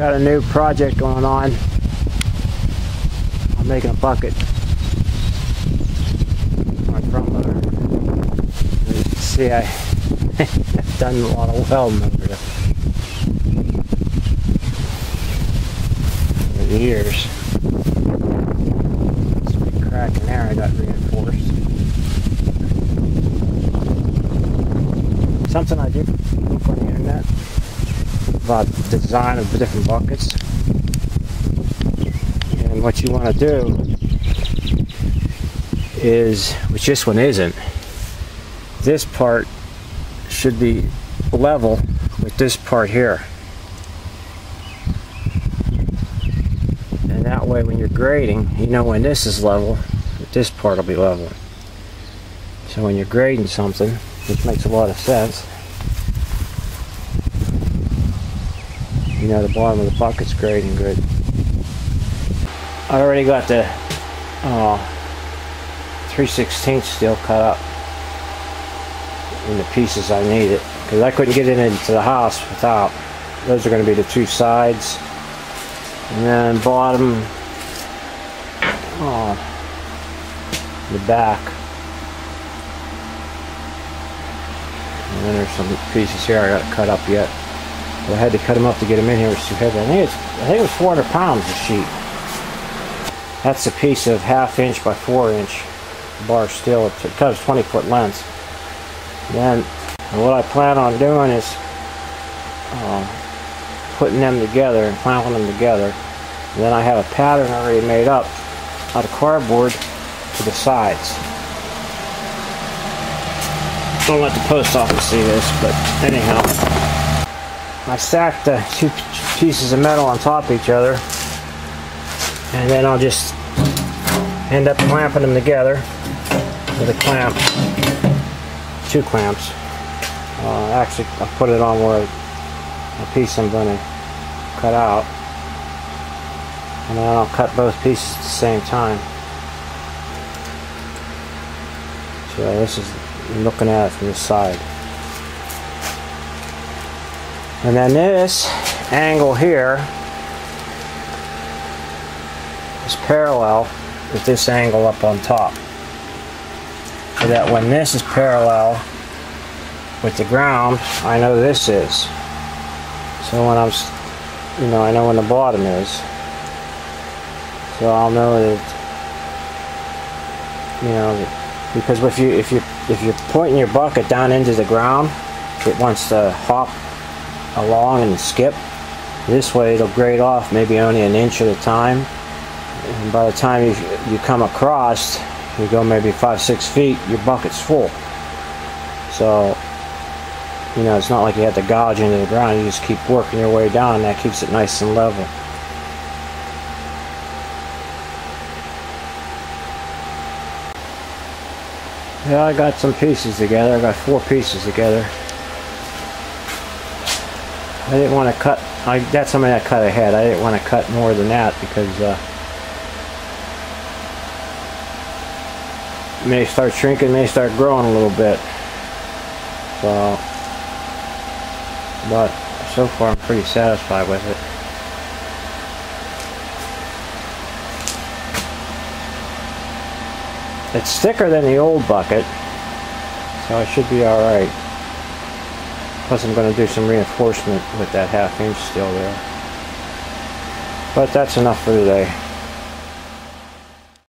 got a new project going on. I'm making a bucket. My loader. You can see, I, have done a lot of welding over the, over the years. This big crack in there I got reinforced. Something I did look on the internet about the design of the different buckets. And what you want to do is, which this one isn't, this part should be level with this part here. And that way when you're grading, you know when this is level, this part will be level. So when you're grading something, which makes a lot of sense, you know the bottom of the bucket's grading good. I already got the uh, 3 16 steel cut up in the pieces I needed because I couldn't get it into the house without. Those are going to be the two sides and then bottom oh, the back and then there's some pieces here I got cut up yet I had to cut them up to get them in here. It was too heavy. I think it's I think it was 400 pounds a sheet. That's a piece of half inch by four inch bar steel. It cuts 20 foot length. Then what I plan on doing is uh, putting them together and clamping them together. And then I have a pattern already made up out of cardboard to the sides. Don't let the post office see this, but anyhow. I stacked the two pieces of metal on top of each other and then I'll just end up clamping them together with a clamp two clamps. Uh, actually I'll put it on where a piece I'm going to cut out and then I'll cut both pieces at the same time. So this is looking at it from the side and then this angle here is parallel with this angle up on top. So that when this is parallel with the ground, I know this is. So when I'm, you know, I know when the bottom is. So I'll know that, you know, because if you if you if you're pointing your bucket down into the ground, it wants to hop along and skip. This way it'll grade off maybe only an inch at a time. And by the time you, you come across, you go maybe five, six feet, your bucket's full. So, you know, it's not like you have to gouge into the ground. You just keep working your way down. That keeps it nice and level. Yeah, I got some pieces together. I got four pieces together. I didn't want to cut, I, that's something I cut ahead. I didn't want to cut more than that because uh, may start shrinking, may start growing a little bit. So, but so far I'm pretty satisfied with it. It's thicker than the old bucket, so it should be alright. Plus I'm going to do some reinforcement with that half inch steel there. But that's enough for today.